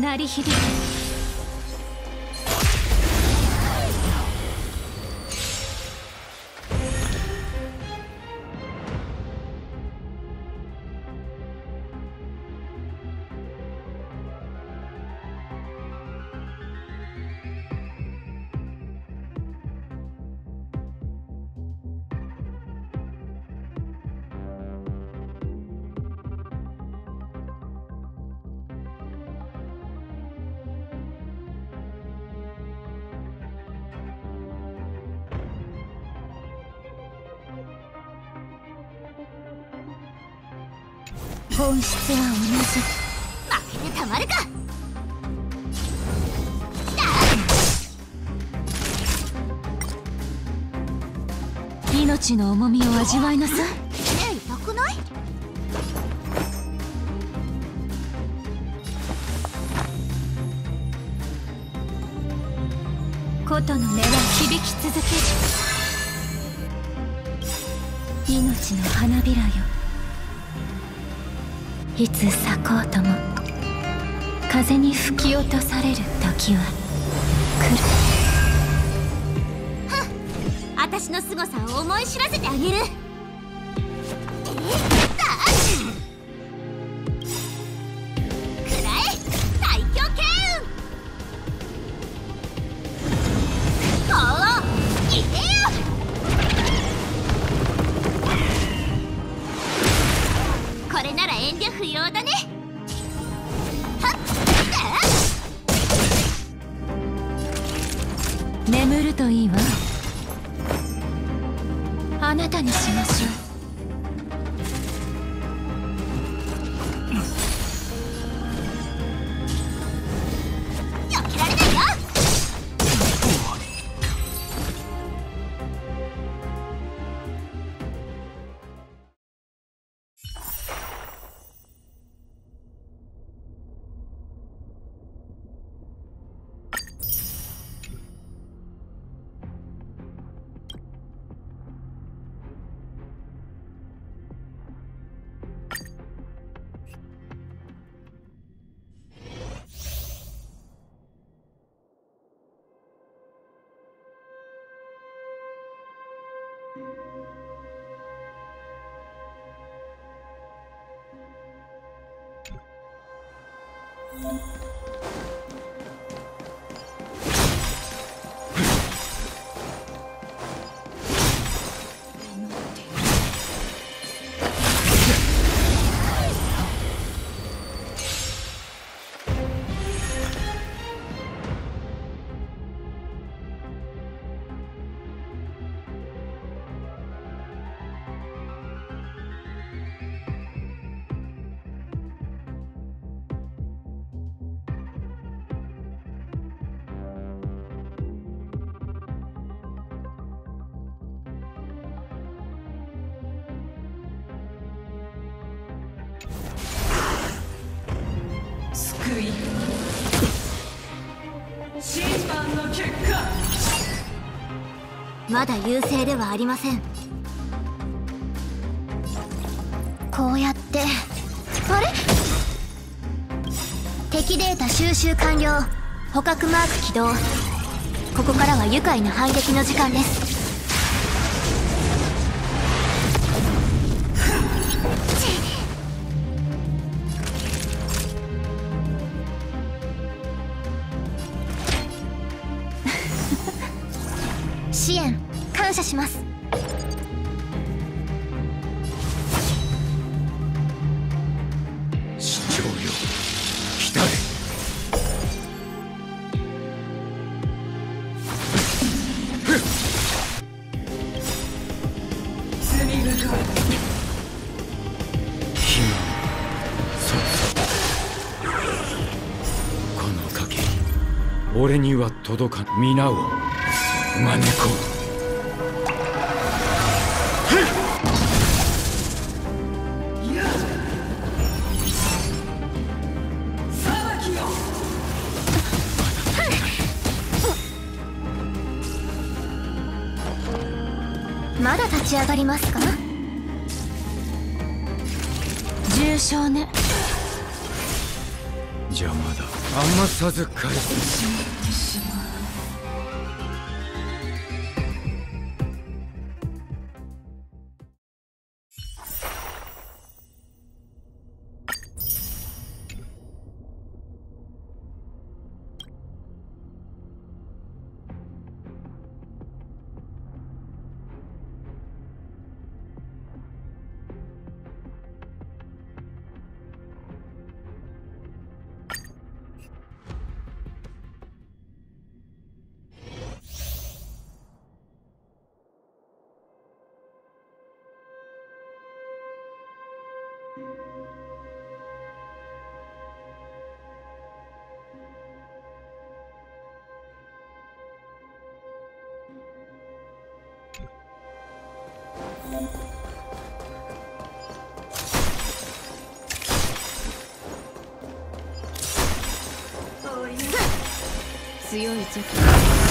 鳴り響け本質は同じ。負けてたまるか。命の重みを味わいなさいねえ痛くない琴の音は響き続ける命の花びらよいつ咲こうとも風に吹き落とされる時は来る。私の凄さを思い知らせてあげる。Thank you まだ優勢ではありません。こうやって。あれ？敵データ収集完了。捕獲マーク起動。ここからは愉快な反撃の時間です。します。市長よ。来たれ罪深い。火がそうこの鍵俺には届かん。皆を招こう。まだ立ち上がりますか？重傷ね。邪魔だ。余さず返す強い時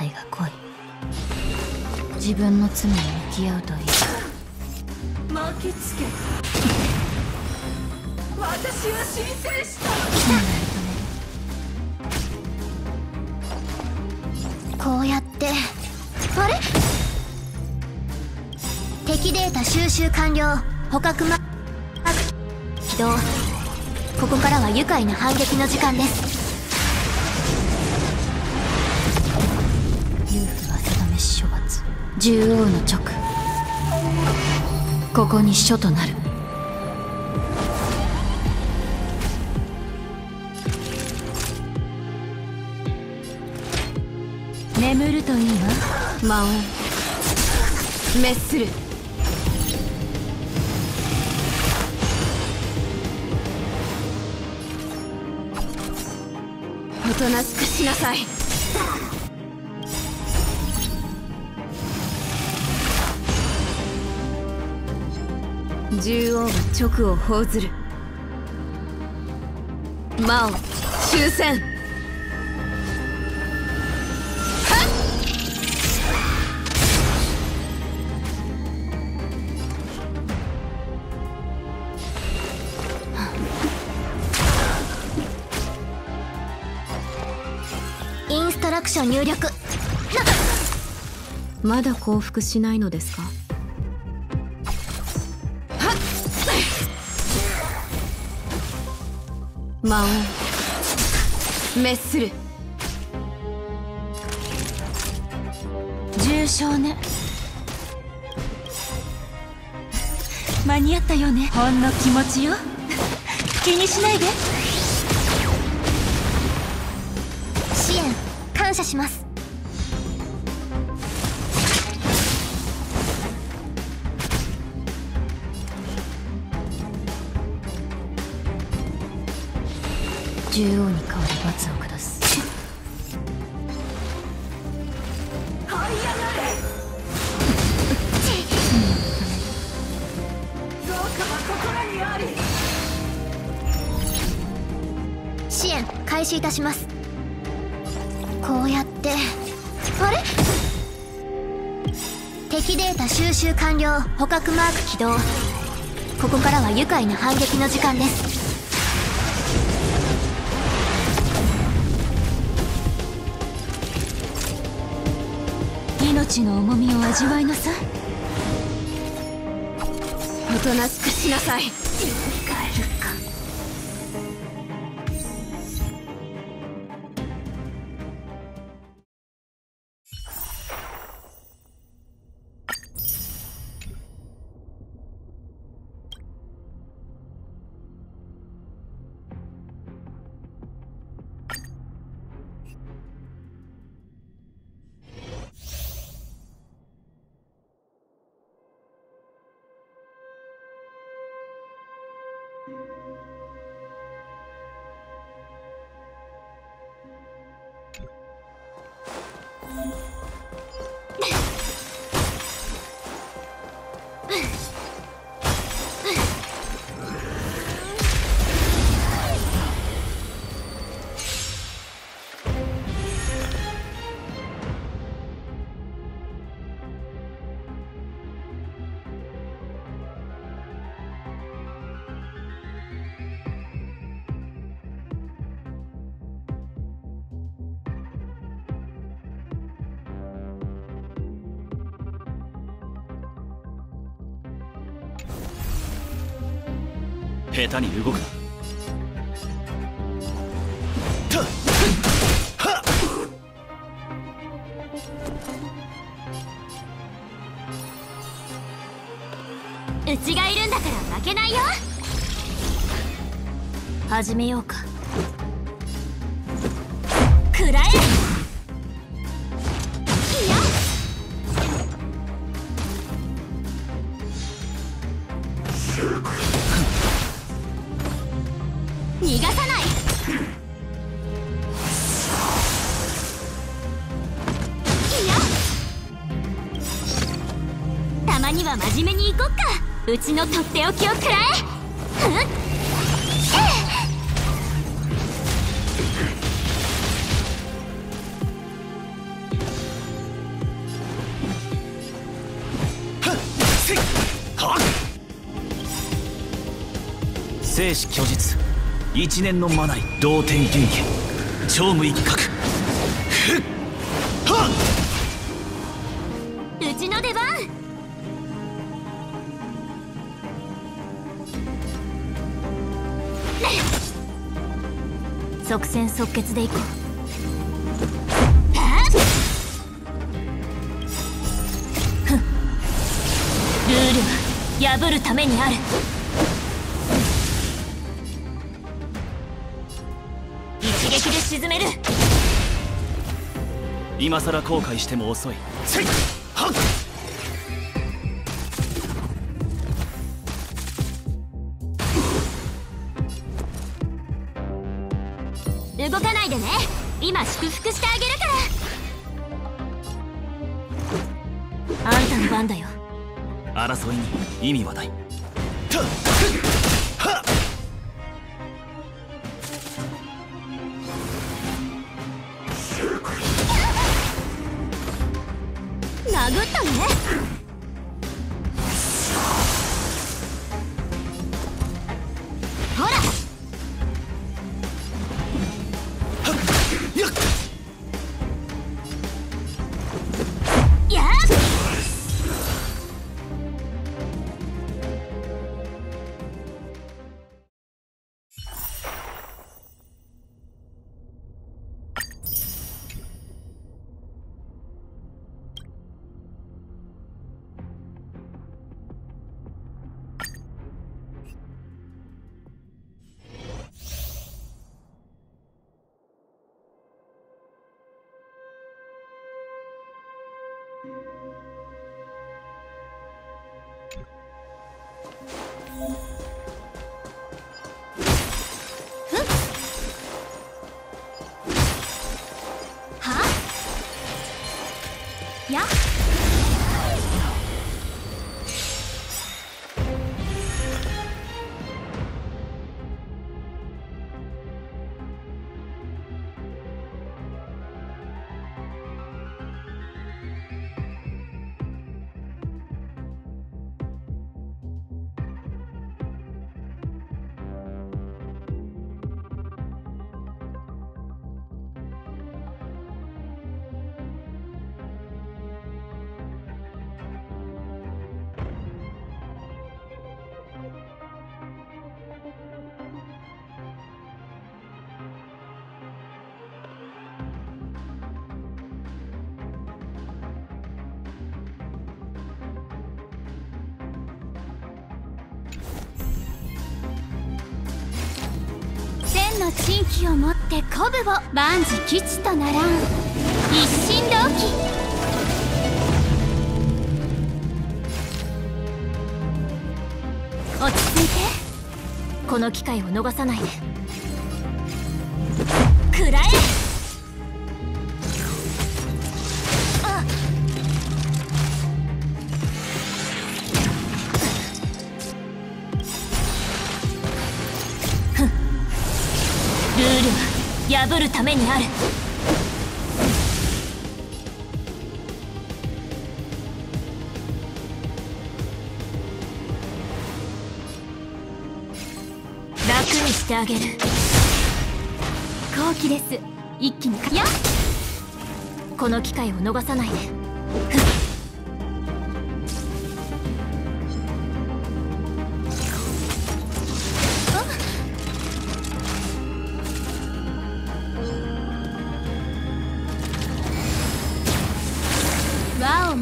配が濃い。自分の罪に向き合うといい巻きつけ。私は申請した。こうやって。あれ？敵データ収集完了。捕獲マ起動。ここからは愉快な反撃の時間です獣王の直。ここに書となる。眠るといいわ。魔王。滅する。おとなしくしなさい。獣王が直を報ずる。魔王終戦。インストラクション入力。まだ降伏しないのですか？魔王。滅する。重傷ね。間に合ったよね。ほんの気持ちよ。気にしないで。支援感謝します獣王に代わり罰を下す。増加は心にあり支援開始いたします。こうやって。あれ？敵データ収集完了。捕獲マーク起動。ここからは愉快な反撃の時間です。命の重みを味わいなさい。おとなしくしなさい。下手に動くな。うちがいるんだから負けないよ。始めようか。まには真面目に行こっか。うちのとっておきを食らえ。生死虚実。一年のマナイ同点元気。超無一角うちの出番即戦即決でいこう。ルールは破るためにある。一撃で沈める。今さら後悔しても遅い動かないでね。今祝福してあげるから。あんたの番だよ。争いに意味はない。はやの神器をもって鼓舞を万事吉とならん一心同期。落ち着いて。この機会を逃さないで。食らえ。ルは破るためにある。楽にしてあげる。好機です。一気にか。や。この機会を逃さないで。ふっ。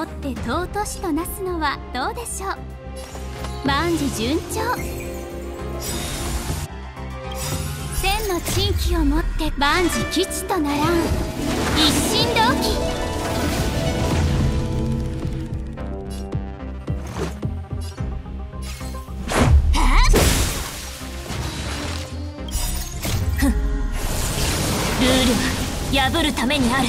もって尊しとなすのはどうでしょう？万事順調。千の珍奇をもって万事吉とならん。一心同期。ルールは破るためにある。